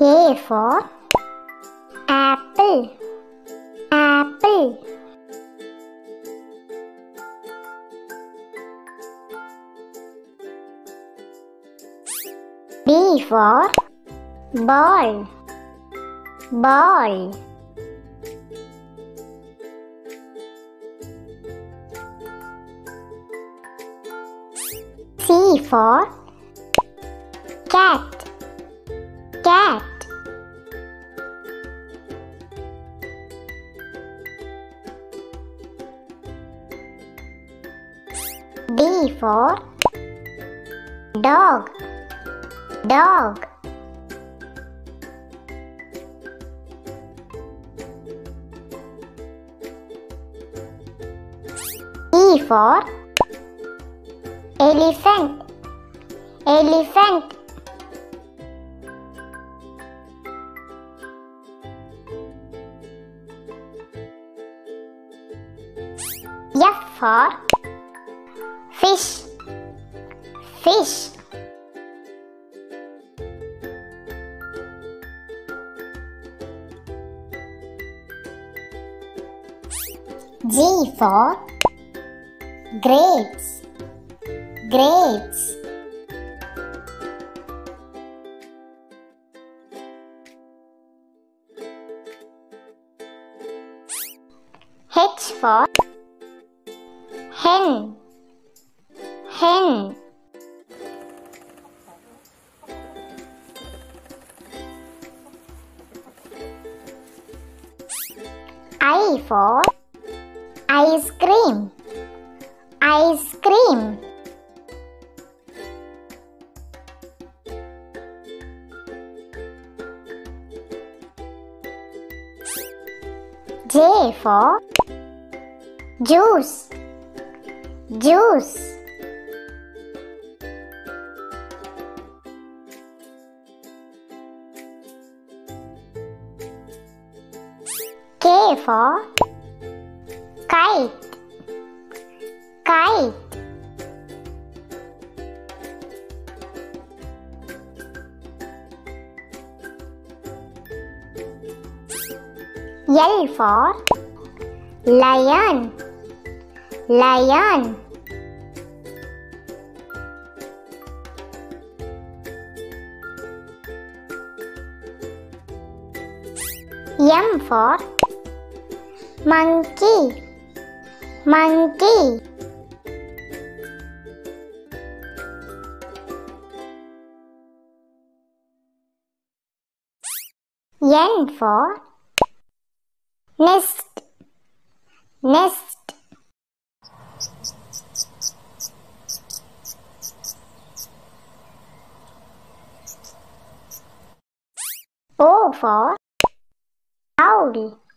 A for apple. Apple. B for ball. Ball. C for cat. Cat. D for dog. Dog. E for elephant. Elephant. F for fish. Fish. G for grapes. Grapes. H for hen. Hen. I for ice cream. Ice cream. J for juice. Juice. K for kite. Kite. L for lion. Lion. M for monkey. Monkey. N for nest. Nest. O for owl.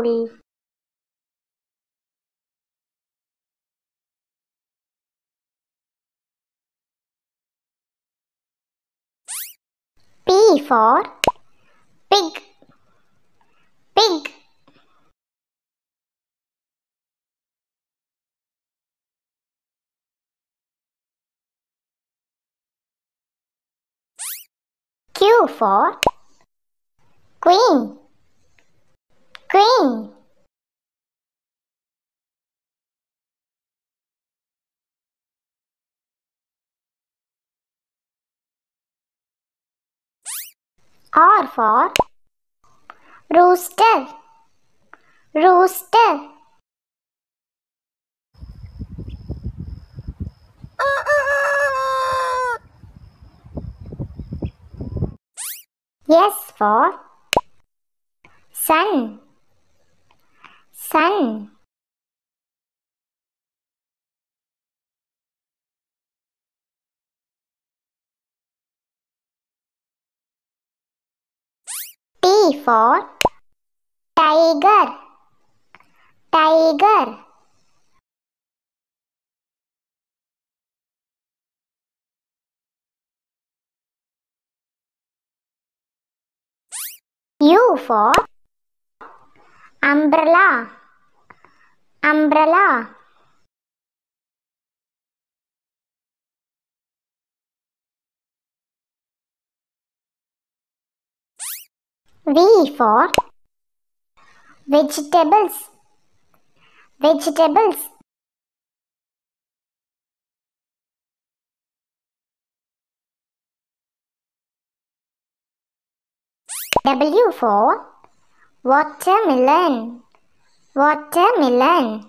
Owl. P for pig. Pig. Q for queen. Queen. R for rooster. Rooster. Yes for sun. Sun. T for tiger. Tiger. U for umbrella. Umbrella. V for vegetables. Vegetables. W for watermelon. Watermelon.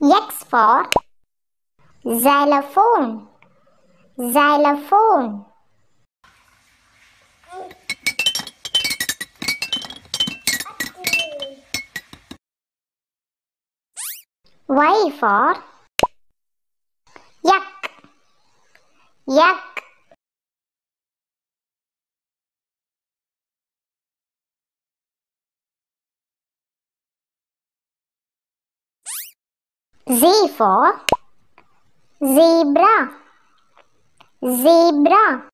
X for xylophone. Xylophone. Y for Z for zebra. Zebra.